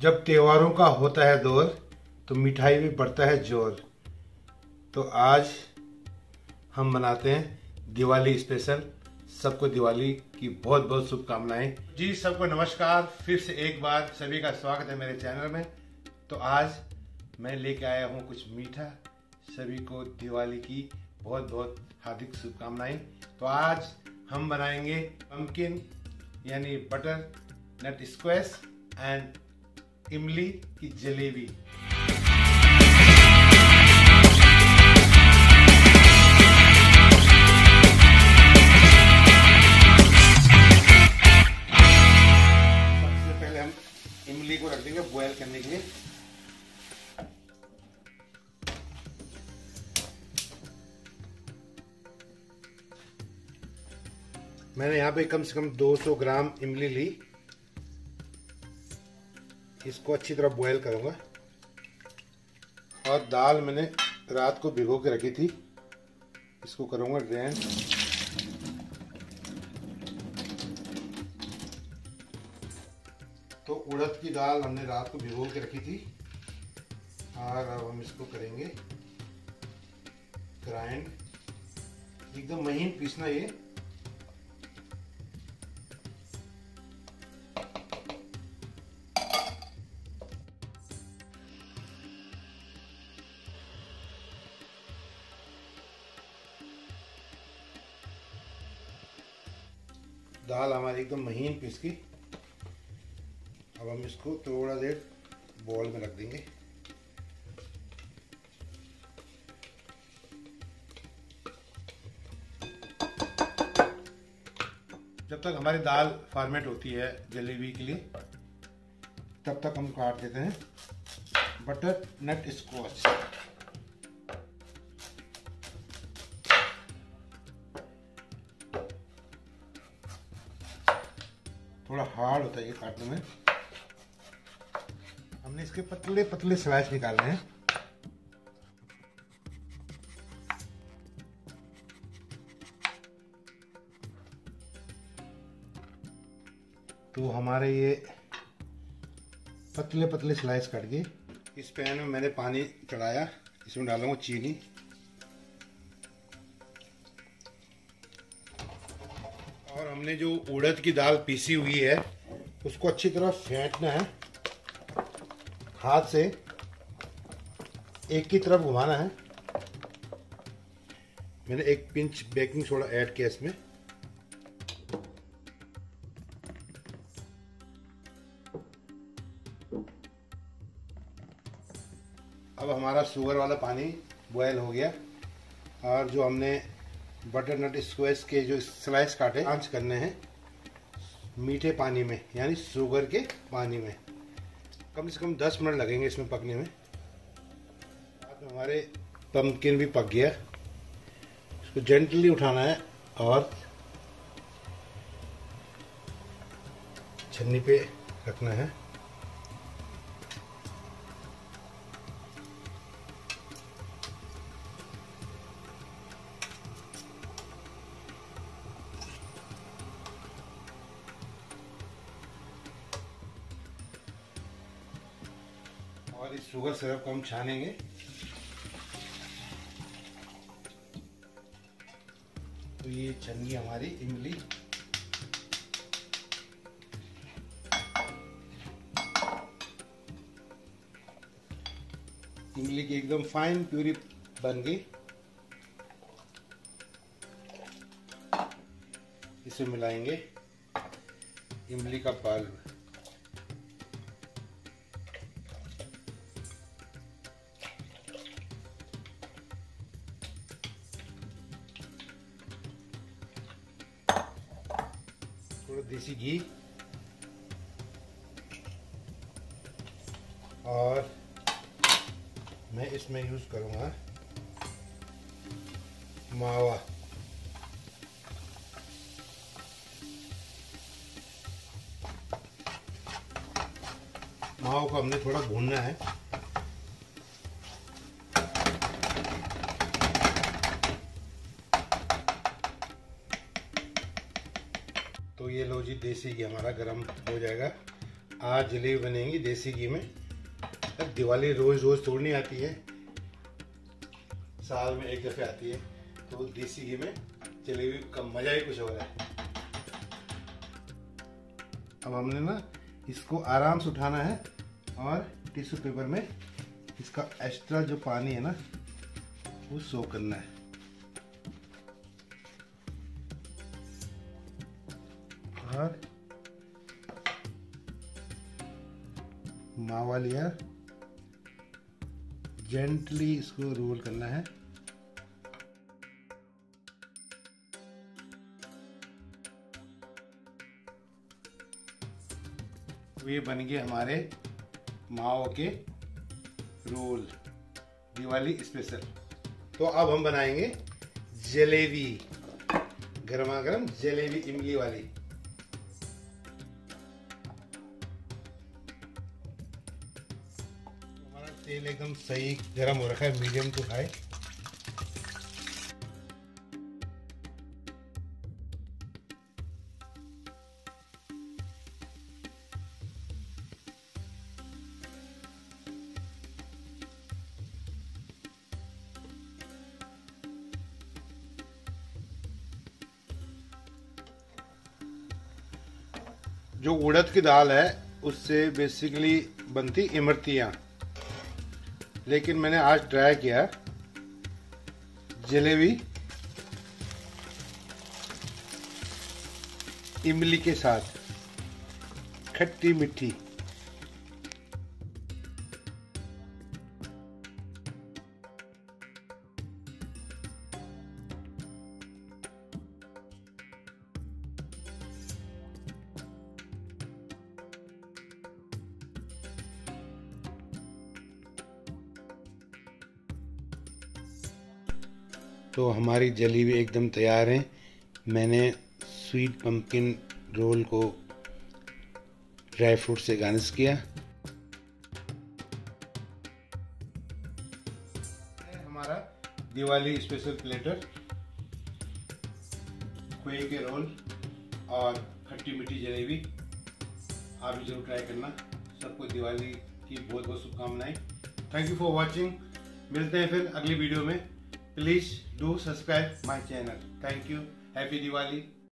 जब त्योहारों का होता है दौर तो मिठाई भी बढ़ता है ज़ोर। तो आज हम मनाते हैं दिवाली स्पेशल सबको दिवाली की बहुत बहुत शुभकामनाएँ। जी, सबको नमस्कार। फिर से एक बार सभी का स्वागत है मेरे चैनल में। तो आज मैं लेके आया हूँ कुछ मीठा। सभी को दिवाली की बहुत बहुत हार्दिक शुभकामनाएँ। तो आज हम बनाएँगे पम्पकिन यानी बटर नट स्क्वैश एंड इमली की जलेबी। सबसे पहले हम इमली को रख देंगे बॉयल करने के लिए। मैंने यहाँ पे कम से कम 200 ग्राम इमली ली। इसको अच्छी तरह बॉयल करूँगा। और दाल मैंने रात को भिगो के रखी थी। इसको करूँगा ड्रेन तो उड़द की दाल हमने रात को भिगो के रखी थी। और अब हम इसको करेंगे ग्राइंड एकदम महीन पीसना ये। दाल हमारी एकदम तो महीन पीस की। अब हम इसको थोड़ा देर बॉल में रख देंगे। जब तक हमारी दाल फॉर्मेट होती है जलेबी के लिए, तब तक हम काट देते हैं। बटर नट स्क्वॉच थोड़ा हार्ड होता है ये काटने में। हमने इसके पतले पतले स्लाइस निकालने हैं। तो हमारे ये पतले पतले स्लाइस कट गए। इस पैन में मैंने पानी चढ़ाया, इसमें डालूँगा चीनी। हमने जो उड़द की दाल पीसी हुई है, उसको अच्छी तरह फेंटना है। हाथ से एक की तरफ़ घुमाना है। मैंने एक पिंच बेकिंग सोडा ऐड किया इसमें। अब हमारा शुगर वाला पानी बॉयल हो गया। और जो हमने बटर नट के जो स्लाइस काटे आँच करने हैं, मीठे पानी में, यानी शुगर के पानी में। कम से कम 10 मिनट लगेंगे इसमें पकने में। बाद हमारे पम्पकिन भी पक गया। इसको जेंटली उठाना है और छन्नी पे रखना है। इस शुगर सिरप को हम छानेंगे। तो ये छन्नी हमारी इमली। इमली की एकदम फाइन प्यूरी बन गई। इसे मिलाएँगे। इमली का पल्प देसी घी। और मैं इसमें यूज़ करूँगा मावा। मावा को हमने थोड़ा भूनना है। ये लो जी, देसी घी हमारा गर्म हो जाएगा। आज जलेबी बनेगी देसी घी में। अब दिवाली रोज रोज तोड़नी आती है। साल में एक दफे आती है। तो देसी घी में जलेबी का मज़ा ही कुछ हो रहा है। अब हमने ना इसको आराम से उठाना है और टिश्यू पेपर में इसका एक्स्ट्रा जो पानी है ना, वो सो करना है। और मावा लिया जेंटली इसको रोल करना है। तो ये बन गए हमारे माओ के रोल, दिवाली स्पेशल तो अब हम बनाएँगे जलेबी गर्मा गर्म जलेबी इमली वाली। तेल एकदम सही गर्म हो रखा है मीडियम टू हाई जो उड़द की दाल है, उससे बेसिकली बनती इमरतियाँ। लेकिन मैंने आज ट्राई किया जलेबी इमली के साथ खट्टी मिट्टी। तो हमारी जलेबी एकदम तैयार है। मैंने स्वीट पम्पकिन रोल को ड्राई फ्रूट से गार्निश किया। हमारा दिवाली स्पेशल प्लेटर खोए के रोल और खट्टी मीठी जलेबी। आप भी ज़रूर ट्राई करना। सबको दिवाली की बहुत बहुत शुभकामनाएँ। थैंक यू फॉर वॉचिंग मिलते हैं फिर अगली वीडियो में। Please do subscribe my channel thank you happy diwali